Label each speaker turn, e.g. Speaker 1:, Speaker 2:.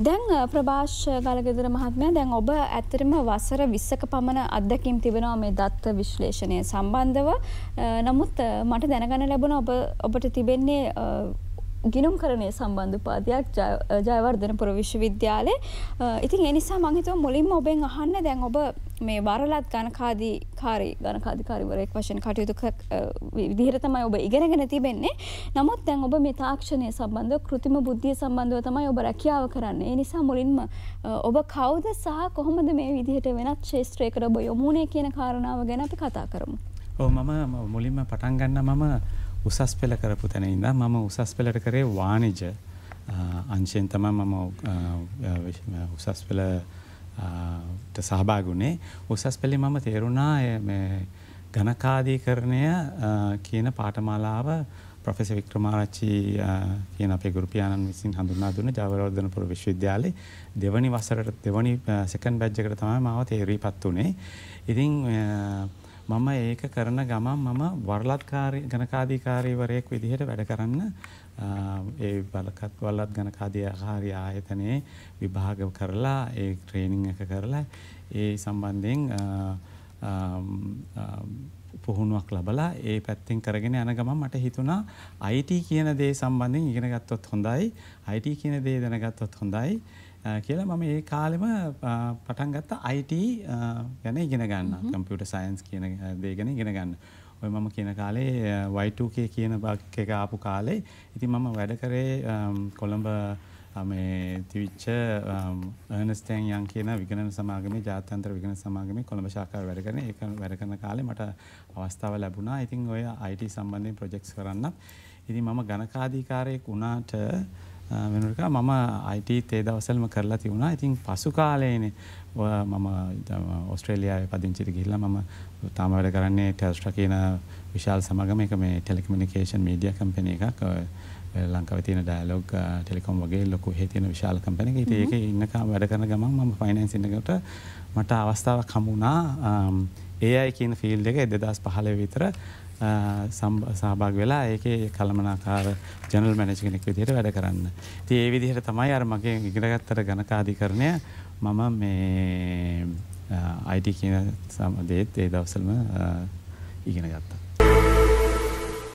Speaker 1: දැන් ප්‍රභාෂ් ගලගෙදර මහත්මය දැන් ඔබ ඇත්තරම වසර විස්සක පමණ අත්දැකිම් තිබෙනවා මේ දත්ත විශ්ලේෂණය සම්බන්ධව. නමුත් මට දැනගන්න ලැබුණ ඔබ ඔබට තිබෙන්නේ ගිනුම් කරණය සම්බන්ධ පාදයක් ජයවර්ධනපුර විශ්වවිද්‍යාලේ. ඉතින් එනිසා මංහිතුව මුලින්ම ඔබෙන් අහන්න. දැන් ඔබ මේ වරලත් ගණකාදී කාරී ගණකාධිකාරිවරයෙක් වශයෙන් කටයුතු විදිහර තමයි ඔබ ඉගෙනගෙන තිබෙන්නේ. නමුත් දැන් ඔබ මේ තාක්ෂණය සම්බන්ධ කෘතිම බුද්ධිය සම්බන්ධව තමයි ඔබ රැකියාව කරන්න. ඒ නිසා මුලින්ම ඔබ කවුද සහ කොහොමද මේ විදිහට වෙනත් ශේත්‍රයකට ඔබ යොමුණේ කියන කාරණාව ගැන අපි කතා කරමු.
Speaker 2: ඕ මම මුලින්ම පටන් ගන්න මම උසස් පෙළ කරපු තැන ඉඳන් මම උසස් පෙළට කරේ වාණිජ. අංශයෙන් තමයි මම උසස් පෙළට සහභාගුණේ උසස් පෙළේ මම තේරුණා මේ ගණකාදීකරණය කියන පාඨමාලාව ප්‍රොෆෙසර් වික්‍රමාරච්චි කියන අපේ ගුරු පියාණන් විසින් හඳුන්වා දුන්න ජවවර්ධනපුර විශ්වවිද්‍යාලේ. දෙවනි වසරට දෙවනි සෙකන්ඩ් බැච් එකට තමයි මාව තේරීපත් උනේ. ඉතින් මම ඒක කරන ගමන් මම වරලත්කාරී ගණකාධිකාරීවරයෙක් විදිහට වැඩ කරන්න ඒ බලකත් වල්ලත් ගණකාධිකාරී ආයතනයේ විභාග කරලා ඒ ට්‍රේනිං එක කරලා ඒ සම්බන්ධයෙන් පුහුණුවක් ලබලා ඒ පැත්තෙන් කරගෙන යන ගමන් මට හිතුණා IT කියන දේ සම්බන්ධයෙන් ඉගෙන ගත්තොත් හොඳයි IT කියන දේ දැනගත්තොත් හොඳයි කියලා මම ඒ කාලෙම පටන් ගත්ත IT ගැන ඉගෙන ගන්න කම්පියුටර් සයන්ස් කියන දේ ගැන ඉගෙන ගන්න. ඔය මම කියන කාලේ Y2K කියන බක් එක ආපු කාලේ ඉතින් මම වැඩ කරේ කොළඹ මේ තිවිච්ච අර්නස්ටෑන් යන් කියන විගණන සමාගමේ ජාත්‍යන්තර විගණන සමාගමේ කොළඹ ශාඛාව වැඩ කරන ඒක වැඩ කරන කාලේ මට අවස්ථාව ලැබුණා. ඉතින් ඔය IT සම්බන්ධයෙන් ප්‍රොජෙක්ට්ස් කරන්න. ඉතින් මම ගණකාධිකාරයෙක් වුණාට වෙනක මම අයිටත් ඒ දවසල්ම කරලා තිවුණා ඉතින් පසු කාලයනේ මම ඔස්ට්‍රේලියාව පදිංචිට ගිල්ල මම තාම වැඩ කරන්නේ ටෙල්ස්ට්‍ර කියන විශාල් සමගම එක මේ ටෙලිකමිනිකේෂන් මීඩිය කම්පන එකක් ලංකාව තියෙන ඩයලොග් ටෙලිකොම් වගේ ලොකු හේ තියෙන විශාල කම්පන එක ඒක ඉන්නක වැඩ කරන ගමන් මම ෆයිනන්සින්නකට මට අවස්ථාවක් හමුණා ඒ අයි කියන ෆිල් එක එදදස් පහල විතර සහභාග වෙලා ඒකේ කළමනාකාර ජනල් මැනජ් කෙනෙක් විදිහට වැඩ කරන්න. ඉතින් ඒ විදිහට තමයි අර මගේ ඉගෙනගත්තර ගණකාධිකරණය මම මේ IT කියන සමදේත් ඒ දවසල්ම ඉගෙන ගත්තා.